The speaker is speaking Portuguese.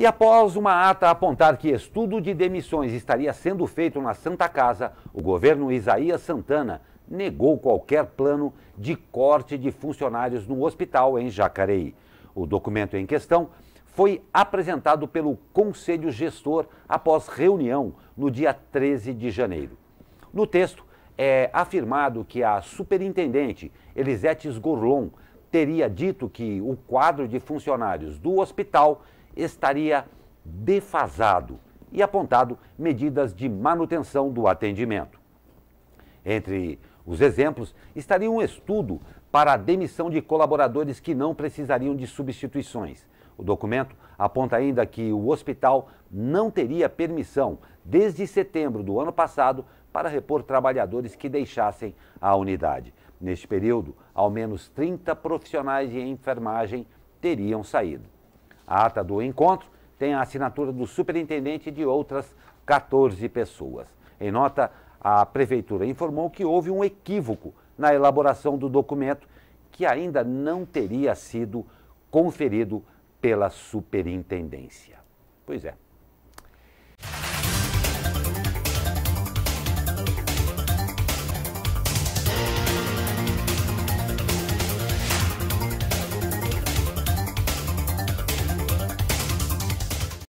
E após uma ata apontar que estudo de demissões estaria sendo feito na Santa Casa, o governo Isaías Santana negou qualquer plano de corte de funcionários no hospital em Jacareí. O documento em questão foi apresentado pelo Conselho Gestor após reunião no dia 13 de janeiro. No texto, é afirmado que a superintendente Elisete Gorlon teria dito que o quadro de funcionários do hospital estaria defasado e apontado medidas de manutenção do atendimento. Entre os exemplos estaria um estudo para a demissão de colaboradores que não precisariam de substituições. O documento aponta ainda que o hospital não teria permissão desde setembro do ano passado para repor trabalhadores que deixassem a unidade. Neste período, ao menos 30 profissionais de enfermagem teriam saído. A ata do encontro tem a assinatura do superintendente e de outras 14 pessoas. Em nota, a prefeitura informou que houve um equívoco na elaboração do documento que ainda não teria sido conferido pela superintendência. Pois é.